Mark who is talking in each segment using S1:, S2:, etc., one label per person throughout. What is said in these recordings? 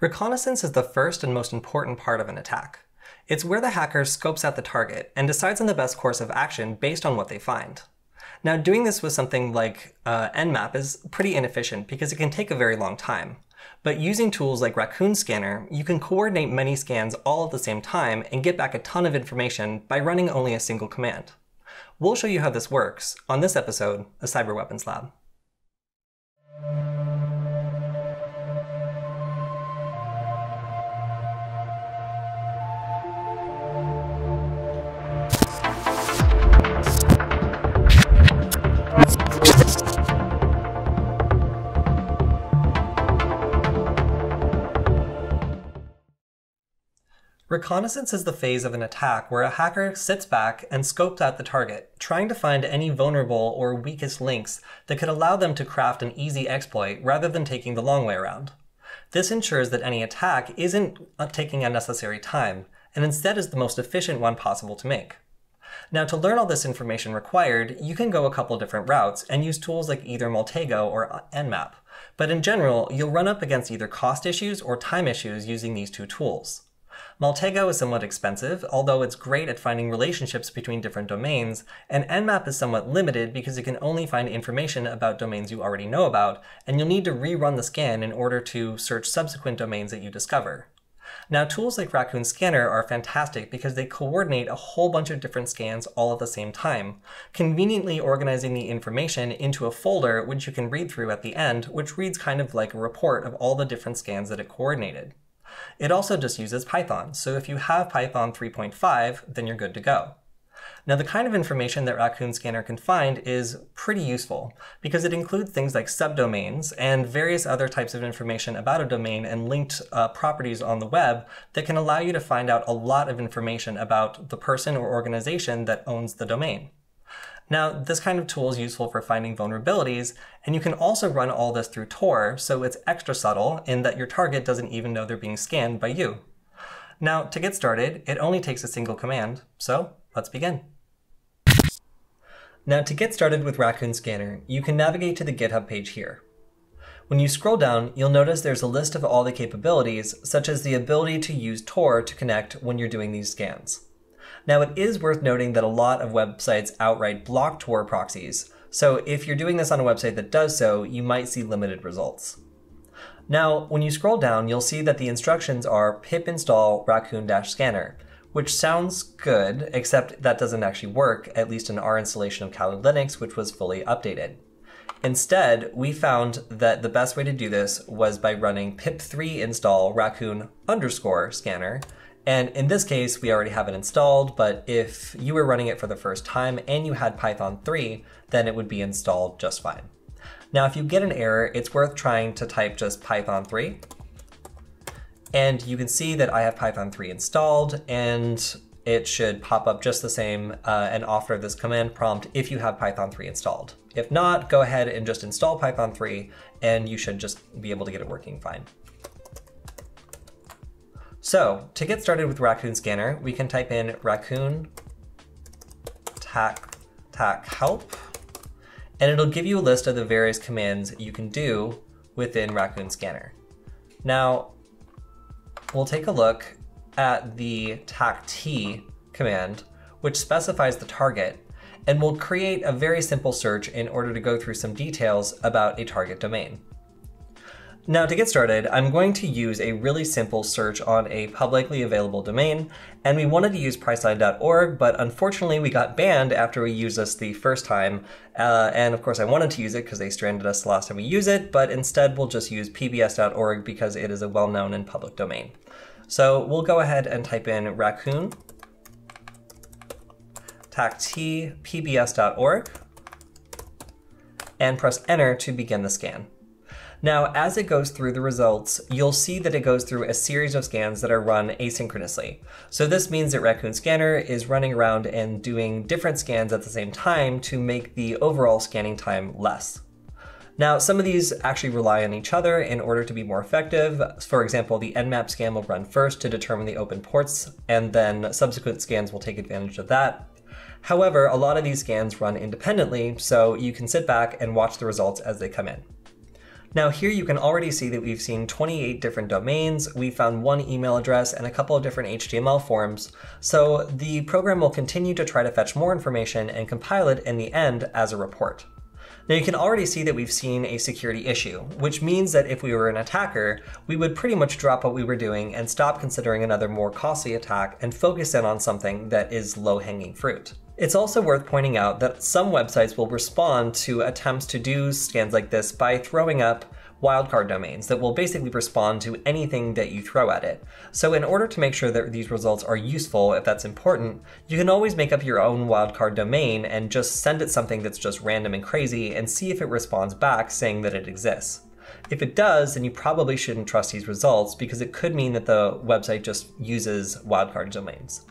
S1: Reconnaissance is the first and most important part of an attack. It's where the hacker scopes out the target and decides on the best course of action based on what they find. Now, doing this with something like uh, Nmap is pretty inefficient because it can take a very long time. But using tools like Raccoon Scanner, you can coordinate many scans all at the same time and get back a ton of information by running only a single command. We'll show you how this works on this episode of Cyber Weapons Lab. Reconnaissance is the phase of an attack where a hacker sits back and scopes out the target, trying to find any vulnerable or weakest links that could allow them to craft an easy exploit rather than taking the long way around. This ensures that any attack isn't uh, taking unnecessary time, and instead is the most efficient one possible to make. Now, to learn all this information required, you can go a couple different routes and use tools like either Maltego or uh, Nmap. But in general, you'll run up against either cost issues or time issues using these two tools. Maltego is somewhat expensive, although it's great at finding relationships between different domains, and Nmap is somewhat limited because it can only find information about domains you already know about, and you'll need to rerun the scan in order to search subsequent domains that you discover. Now, tools like Raccoon Scanner are fantastic because they coordinate a whole bunch of different scans all at the same time, conveniently organizing the information into a folder which you can read through at the end, which reads kind of like a report of all the different scans that it coordinated. It also just uses Python, so if you have Python 3.5, then you're good to go. Now, the kind of information that Raccoon Scanner can find is pretty useful because it includes things like subdomains and various other types of information about a domain and linked uh, properties on the web that can allow you to find out a lot of information about the person or organization that owns the domain. Now, this kind of tool is useful for finding vulnerabilities, and you can also run all this through Tor, so it's extra subtle in that your target doesn't even know they're being scanned by you. Now, to get started, it only takes a single command, so let's begin. Now, to get started with Raccoon Scanner, you can navigate to the GitHub page here. When you scroll down, you'll notice there's a list of all the capabilities, such as the ability to use Tor to connect when you're doing these scans. Now, it is worth noting that a lot of websites outright block Tor proxies, so if you're doing this on a website that does so, you might see limited results. Now, when you scroll down, you'll see that the instructions are pip install raccoon-scanner, which sounds good, except that doesn't actually work, at least in our installation of Kali Linux, which was fully updated. Instead, we found that the best way to do this was by running pip3 install raccoon underscore scanner, and in this case, we already have it installed, but if you were running it for the first time and you had Python 3, then it would be installed just fine. Now, if you get an error, it's worth trying to type just Python 3. And you can see that I have Python 3 installed, and it should pop up just the same uh, and offer this command prompt if you have Python 3 installed. If not, go ahead and just install Python 3, and you should just be able to get it working fine. So to get started with Raccoon Scanner, we can type in raccoon tac, tac help, and it'll give you a list of the various commands you can do within Raccoon Scanner. Now, we'll take a look at the tac t command, which specifies the target, and we'll create a very simple search in order to go through some details about a target domain. Now to get started, I'm going to use a really simple search on a publicly available domain, and we wanted to use priceline.org, but unfortunately we got banned after we used this the first time, uh, and of course I wanted to use it because they stranded us the last time we use it, but instead we'll just use pbs.org because it is a well-known and public domain. So we'll go ahead and type in raccoon tact pbs.org and press enter to begin the scan. Now, as it goes through the results, you'll see that it goes through a series of scans that are run asynchronously. So this means that Raccoon Scanner is running around and doing different scans at the same time to make the overall scanning time less. Now, some of these actually rely on each other in order to be more effective. For example, the Nmap scan will run first to determine the open ports, and then subsequent scans will take advantage of that. However, a lot of these scans run independently, so you can sit back and watch the results as they come in. Now here you can already see that we've seen 28 different domains, we found one email address and a couple of different HTML forms, so the program will continue to try to fetch more information and compile it in the end as a report. Now you can already see that we've seen a security issue, which means that if we were an attacker, we would pretty much drop what we were doing and stop considering another more costly attack and focus in on something that is low-hanging fruit. It's also worth pointing out that some websites will respond to attempts to do scans like this by throwing up wildcard domains that will basically respond to anything that you throw at it. So in order to make sure that these results are useful, if that's important, you can always make up your own wildcard domain and just send it something that's just random and crazy and see if it responds back saying that it exists. If it does, then you probably shouldn't trust these results because it could mean that the website just uses wildcard domains.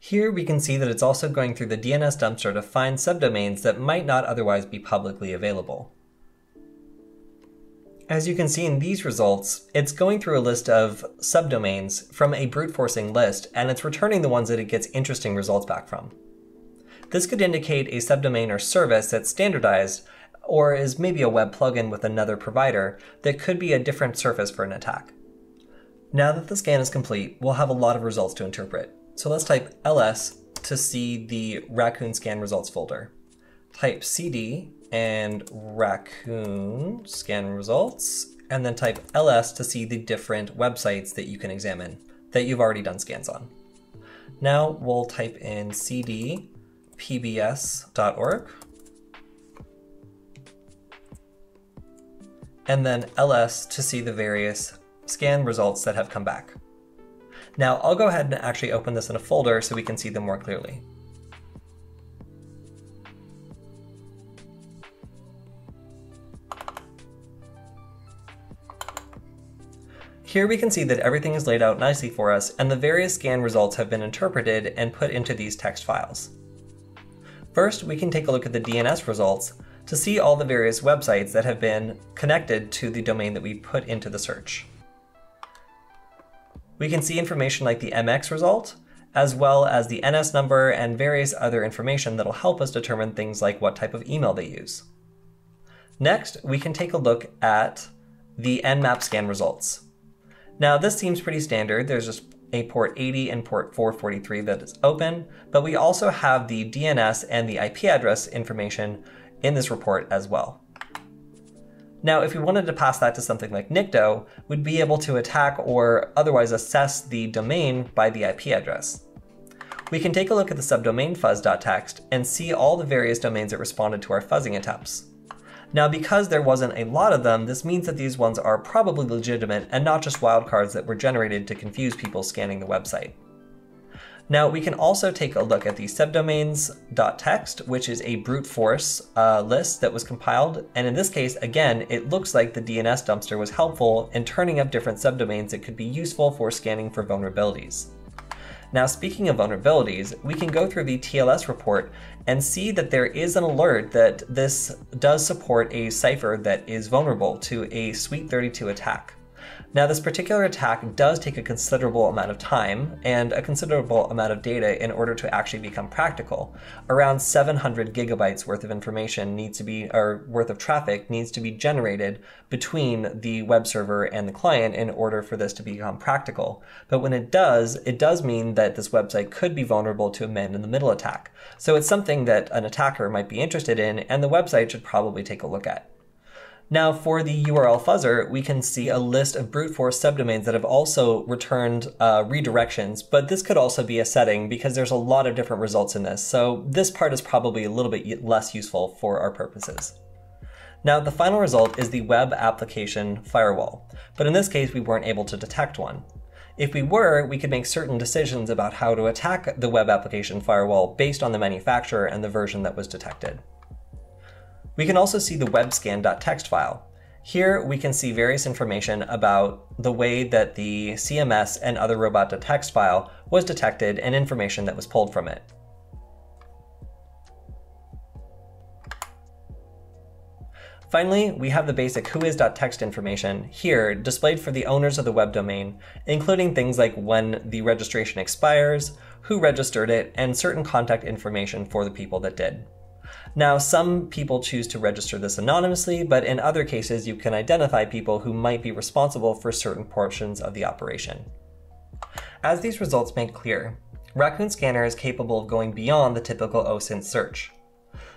S1: Here we can see that it's also going through the DNS dumpster to find subdomains that might not otherwise be publicly available. As you can see in these results, it's going through a list of subdomains from a brute forcing list, and it's returning the ones that it gets interesting results back from. This could indicate a subdomain or service that's standardized, or is maybe a web plugin with another provider that could be a different surface for an attack. Now that the scan is complete, we'll have a lot of results to interpret. So let's type ls to see the raccoon scan results folder. Type cd and raccoon scan results, and then type ls to see the different websites that you can examine that you've already done scans on. Now we'll type in cd pbs.org and then ls to see the various scan results that have come back. Now I'll go ahead and actually open this in a folder so we can see them more clearly. Here we can see that everything is laid out nicely for us and the various scan results have been interpreted and put into these text files. First, we can take a look at the DNS results to see all the various websites that have been connected to the domain that we put into the search. We can see information like the MX result, as well as the NS number and various other information that'll help us determine things like what type of email they use. Next, we can take a look at the Nmap scan results. Now this seems pretty standard, there's just a port 80 and port 443 that is open, but we also have the DNS and the IP address information in this report as well. Now, if we wanted to pass that to something like Nikto, we'd be able to attack or otherwise assess the domain by the IP address. We can take a look at the subdomain fuzz.txt and see all the various domains that responded to our fuzzing attempts. Now, because there wasn't a lot of them, this means that these ones are probably legitimate and not just wildcards that were generated to confuse people scanning the website. Now we can also take a look at the subdomains.txt, which is a brute force uh, list that was compiled. And in this case, again, it looks like the DNS dumpster was helpful in turning up different subdomains that could be useful for scanning for vulnerabilities. Now, speaking of vulnerabilities, we can go through the TLS report and see that there is an alert that this does support a cipher that is vulnerable to a Sweet32 attack. Now, this particular attack does take a considerable amount of time and a considerable amount of data in order to actually become practical. Around 700 gigabytes worth of information needs to be, or worth of traffic needs to be generated between the web server and the client in order for this to become practical. But when it does, it does mean that this website could be vulnerable to a man in the middle attack. So it's something that an attacker might be interested in, and the website should probably take a look at. Now for the URL fuzzer, we can see a list of brute force subdomains that have also returned uh, redirections, but this could also be a setting because there's a lot of different results in this, so this part is probably a little bit less useful for our purposes. Now the final result is the web application firewall, but in this case we weren't able to detect one. If we were, we could make certain decisions about how to attack the web application firewall based on the manufacturer and the version that was detected. We can also see the webscan.txt file. Here we can see various information about the way that the CMS and other robot.txt file was detected and information that was pulled from it. Finally, we have the basic whois.txt information here displayed for the owners of the web domain, including things like when the registration expires, who registered it, and certain contact information for the people that did. Now, some people choose to register this anonymously, but in other cases, you can identify people who might be responsible for certain portions of the operation. As these results make clear, Raccoon Scanner is capable of going beyond the typical OSINT search.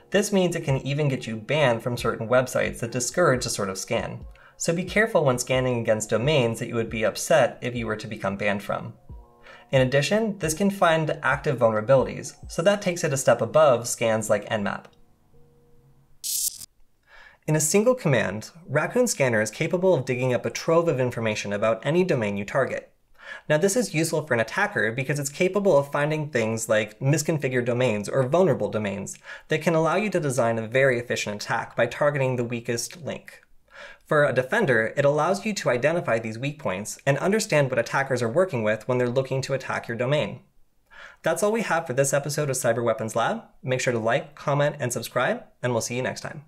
S1: This means it can even get you banned from certain websites that discourage a sort of scan. So be careful when scanning against domains that you would be upset if you were to become banned from. In addition, this can find active vulnerabilities, so that takes it a step above scans like Nmap. In a single command, Raccoon Scanner is capable of digging up a trove of information about any domain you target. Now this is useful for an attacker because it's capable of finding things like misconfigured domains or vulnerable domains that can allow you to design a very efficient attack by targeting the weakest link. For a defender, it allows you to identify these weak points and understand what attackers are working with when they're looking to attack your domain. That's all we have for this episode of Cyber Weapons Lab. Make sure to like, comment, and subscribe, and we'll see you next time.